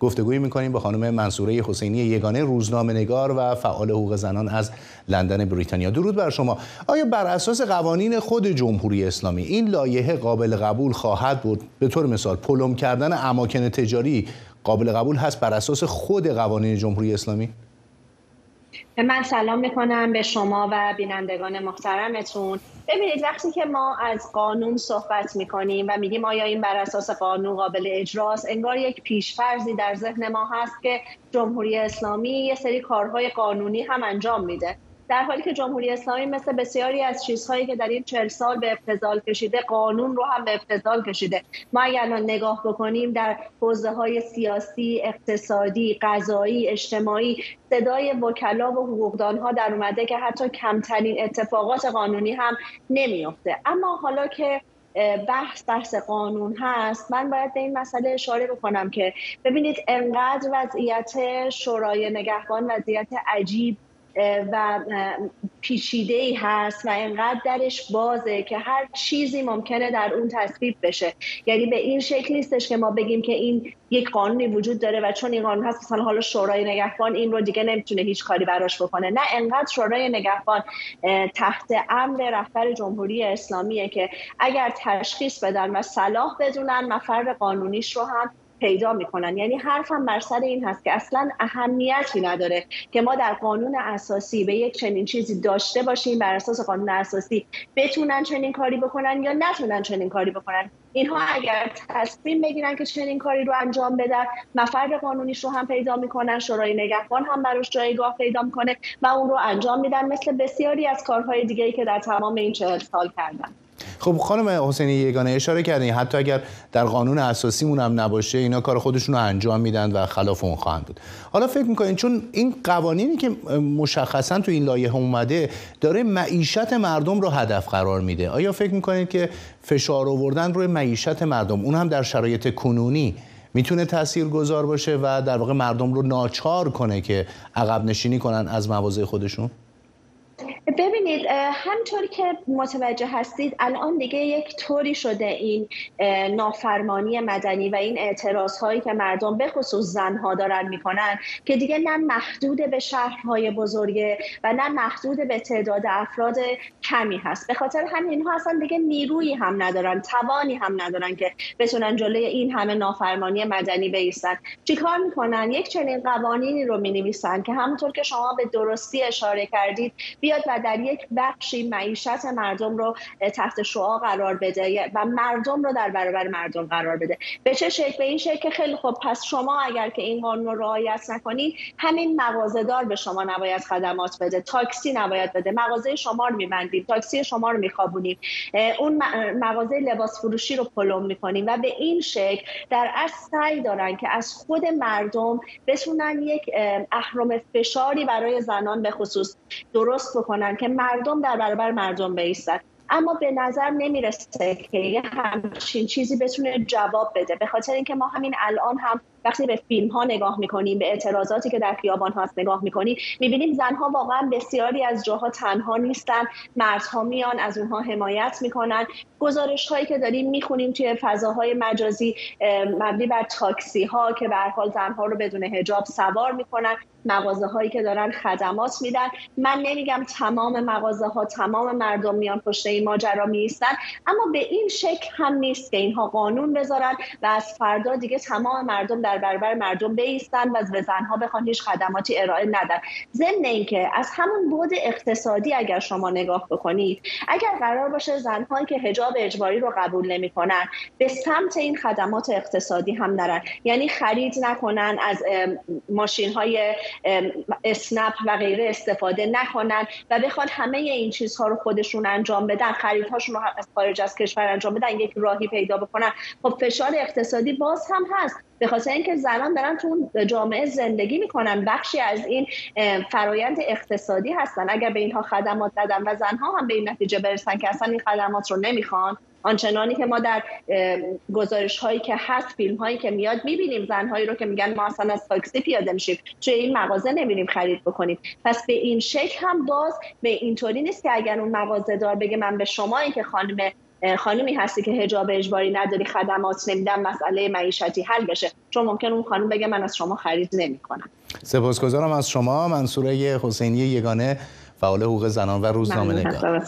گفتگویی می‌کنیم با خانم منصوره حسینی یگانه روزنامه نگار و فعال حقوق زنان از لندن بریتانیا. درود بر شما. آیا بر اساس قوانین خود جمهوری اسلامی این لایحه قابل قبول خواهد بود؟ به طور مثال پلم کردن اماکن تجاری قابل قبول هست بر اساس خود قوانین جمهوری اسلامی؟ من سلام می‌کنم به شما و بینندگان محترمتون. ببینید وقتی که ما از قانون صحبت می‌کنیم و میگیم آیا این بر اساس قانون قابل اجراست انگار یک پیشفرزی در ذهن ما هست که جمهوری اسلامی یه سری کارهای قانونی هم انجام میده. در حالی که جمهوری اسلامی مثل بسیاری از چیزهایی که در این چهل سال به افتضال کشیده قانون رو هم به افتضال کشیده. ما اگر نگاه بکنیم در حوزه های سیاسی اقتصادی قضایی اجتماعی صدای وکلا و حقوقدان ها در اومده که حتی کمترین اتفاقات قانونی هم نمیافته. اما حالا که بحث بحث قانون هست من باید به این مسئله اشاره بکنم که ببینید انقدر وضعیت شورای نگهبان وضعیت عجیب و پیچیده ای هست و انقدر درش بازه که هر چیزی ممکنه در اون تصویب بشه. یعنی به این شکل نیستش که ما بگیم که این یک قانونی وجود داره و چون این قانون هست مثلا حالا شورای نگهبان این رو دیگه نمی‌تونه هیچ کاری براش بکنه. نه انقدر شورای نگهبان تحت امر رهبر جمهوری اسلامیه که اگر تشخیص بدن و صلاح بدونن مفر قانونیش رو هم پیدا می‌کنن. یعنی حرفم بر سر این هست که اصلا اهمیتی نداره که ما در قانون اساسی به یک چنین چیزی داشته باشیم بر اساس قانون اساسی بتونن چنین کاری بکنن یا نتونن چنین کاری بکنن. اینها اگر تصمیم بگیرن که چنین کاری رو انجام بدن مفر قانونیش رو هم پیدا می‌کنن شورای نگهبان هم براش جایگاه پیدا می‌کنه و اون رو انجام میدن مثل بسیاری از کارهای دیگه که در تمام این چهل سال کردن. خب خانم حسینی یگانه اشاره کردین حتی اگر در قانون اساسیمون هم نباشه اینا کار خودشون رو انجام میدن و خلاف اون خواهند بود. حالا فکر می‌کنین چون این قوانینی که مشخصا تو این لایحه اومده داره معیشت مردم رو هدف قرار میده. آیا فکر می‌کنید که فشار آوردن روی معیشت مردم؟ اون هم در شرایط کنونی می‌تونه تأثیر گذار باشه و در واقع مردم رو ناچار کنه که عقب نشینی کنن از مواضع خودشون؟ ببینید همطور که متوجه هستید الان دیگه یک طوری شده این نافرمانی مدنی و این اعتراض هایی که مردم به خصوص زنها دارن می‌کنن که دیگه نه محدود به شهرهای بزرگه و نه محدود به تعداد افراد کمی هست. به خاطر همین اینها اصلا دیگه نیرویی هم ندارن توانی هم ندارن که بتونن جلوی این همه نافرمانی مدنی بیستن. چیکار می‌کنن؟ یک چنین قوانینی رو می که همونطور که شما به درستی اشاره کردید بیاد در یک بخشی معیشت مردم رو تحت شعا قرار بده و مردم رو در برابر مردم قرار بده. به چه شکل؟ به این شکل که خیلی خوب پس شما اگر که این قانون رو رعایت نکنید همین مغازه‌دار به شما نباید خدمات بده تاکسی نباید بده. مغازه شما رو میبندیم تاکسی شما رو میخوابونیم. اون مغازه لباس فروشی رو پلم می‌کنیم و به این شکل در اصل سعی دارن که از خود مردم بتونن یک اهرم فشاری برای زنان به خصوص درست بکنن. که مردم در برابر مردم بیستن. اما به نظر نمی‌رسه که یه همچین چیزی بتونه جواب بده. به خاطر اینکه ما همین الان هم وقتی به فیلم ها نگاه می‌کنیم به اعتراضاتی که در خیابان هاست نگاه می‌کنیم می‌بینیم زنها واقعا بسیاری از جاها تنها نیستن. مردها میان از اونها حمایت می‌کنن. گزارش هایی که داریم می‌خونیم توی فضاهای مجازی مبنی بر تاکسی ها که به حال زنها رو بدون حجاب سوار می‌کنن. مغازه هایی که دارن خدمات میدن. من نمیگم تمام مغازه ها تمام مردم میان پشت این ماجرا میستن اما به این شکل هم نیست که اینها قانون بذارن و از فردا دیگه تمام مردم در برابر مردم بیستن و به زنها بخوان هیچ خدماتی ارائه ندن. ضمن اینکه از همون بود اقتصادی اگر شما نگاه بکنید اگر قرار باشه زنهایی که حجاب اجباری رو قبول نمی‌کنن به سمت این خدمات اقتصادی هم نرن. یعنی خرید نکنن از ماشین های اسنپ و غیره استفاده نکنن و بخوان همه این چیزها رو خودشون انجام بدن خریدهاشون رو از خارج از کشور انجام بدن یک راهی پیدا بکنن. خب فشار اقتصادی باز هم هست. به خاطر اینکه زنان دارن تو جامعه زندگی می‌کنن بخشی از این فرایند اقتصادی هستن. اگر به اینها خدمات دادن و زنها هم به این نتیجه برسن که اصلا این خدمات رو نمی‌خوان آنچنانی که ما در گزارش هایی که هست فیلم هایی که میاد می‌بینیم زنهایی رو که میگن ما اصلا از تاکسی پیاده میشیم توی این مغازه نمیریم خرید بکنیم. پس به این شکل هم باز به اینطوری نیست که اگر اون مغازه دار بگه من به شما که خانم خانومی هستی که حجاب اجباری نداری خدمات نمیدن مسئله معیشتی حل بشه. چون ممکن اون خانم بگه من از شما خرید نمی‌کنم. سپاسگزارم از شما. منصوره حسینی یگانه فعال حقوق زنان و روزنامه نگار